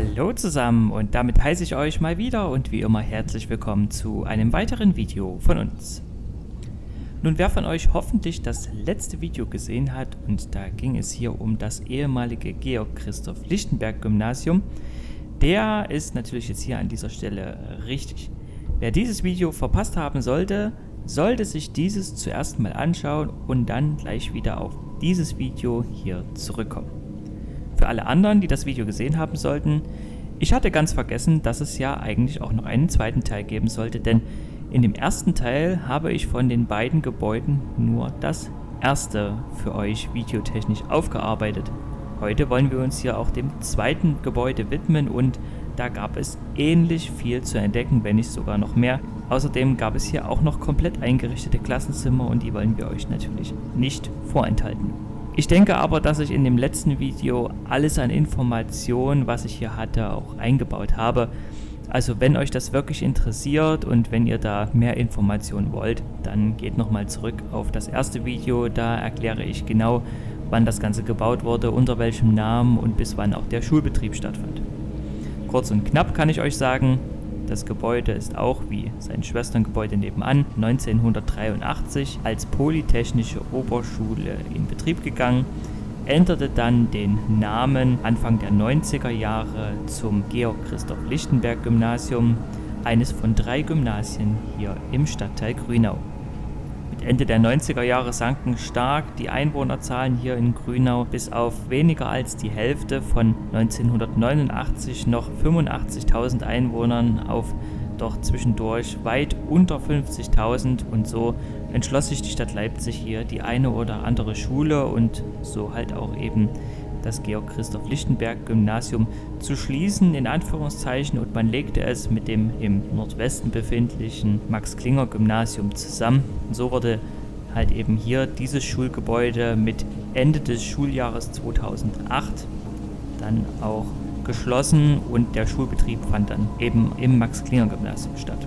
Hallo zusammen und damit heiße ich euch mal wieder und wie immer herzlich willkommen zu einem weiteren Video von uns. Nun wer von euch hoffentlich das letzte Video gesehen hat und da ging es hier um das ehemalige Georg Christoph Lichtenberg Gymnasium, der ist natürlich jetzt hier an dieser Stelle richtig. Wer dieses Video verpasst haben sollte, sollte sich dieses zuerst mal anschauen und dann gleich wieder auf dieses Video hier zurückkommen. Für alle anderen, die das Video gesehen haben sollten, ich hatte ganz vergessen, dass es ja eigentlich auch noch einen zweiten Teil geben sollte, denn in dem ersten Teil habe ich von den beiden Gebäuden nur das erste für euch videotechnisch aufgearbeitet. Heute wollen wir uns hier auch dem zweiten Gebäude widmen und da gab es ähnlich viel zu entdecken, wenn nicht sogar noch mehr. Außerdem gab es hier auch noch komplett eingerichtete Klassenzimmer und die wollen wir euch natürlich nicht vorenthalten. Ich denke aber, dass ich in dem letzten Video alles an Informationen, was ich hier hatte, auch eingebaut habe. Also wenn euch das wirklich interessiert und wenn ihr da mehr Informationen wollt, dann geht nochmal zurück auf das erste Video. Da erkläre ich genau, wann das Ganze gebaut wurde, unter welchem Namen und bis wann auch der Schulbetrieb stattfand. Kurz und knapp kann ich euch sagen, das Gebäude ist auch wie sein Schwesterngebäude nebenan 1983 als Polytechnische Oberschule in Betrieb gegangen, änderte dann den Namen Anfang der 90er Jahre zum Georg Christoph Lichtenberg Gymnasium, eines von drei Gymnasien hier im Stadtteil Grünau. Ende der 90er Jahre sanken stark die Einwohnerzahlen hier in Grünau bis auf weniger als die Hälfte von 1989 noch 85.000 Einwohnern auf doch zwischendurch weit unter 50.000 und so entschloss sich die Stadt Leipzig hier die eine oder andere Schule und so halt auch eben das Georg Christoph Lichtenberg Gymnasium zu schließen, in Anführungszeichen, und man legte es mit dem im Nordwesten befindlichen Max Klinger Gymnasium zusammen. Und so wurde halt eben hier dieses Schulgebäude mit Ende des Schuljahres 2008 dann auch geschlossen und der Schulbetrieb fand dann eben im Max Klinger Gymnasium statt.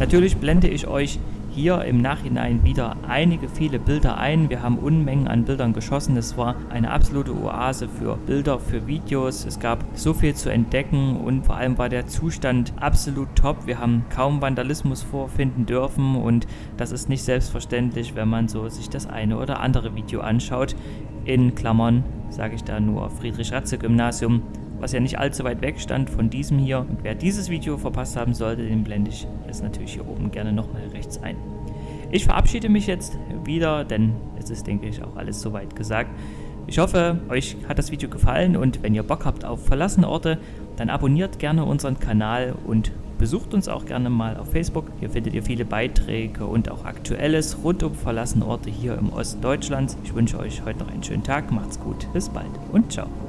Natürlich blende ich euch hier im Nachhinein wieder einige viele Bilder ein. Wir haben Unmengen an Bildern geschossen. Es war eine absolute Oase für Bilder, für Videos. Es gab so viel zu entdecken und vor allem war der Zustand absolut top. Wir haben kaum Vandalismus vorfinden dürfen und das ist nicht selbstverständlich, wenn man so sich das eine oder andere Video anschaut. In Klammern sage ich da nur Friedrich-Ratze-Gymnasium was ja nicht allzu weit weg stand von diesem hier. Und wer dieses Video verpasst haben sollte, den blende ich es natürlich hier oben gerne nochmal rechts ein. Ich verabschiede mich jetzt wieder, denn es ist, denke ich, auch alles soweit gesagt. Ich hoffe, euch hat das Video gefallen und wenn ihr Bock habt auf verlassene Orte, dann abonniert gerne unseren Kanal und besucht uns auch gerne mal auf Facebook. Hier findet ihr viele Beiträge und auch Aktuelles rund um verlassene Orte hier im Osten Deutschlands. Ich wünsche euch heute noch einen schönen Tag, macht's gut, bis bald und ciao.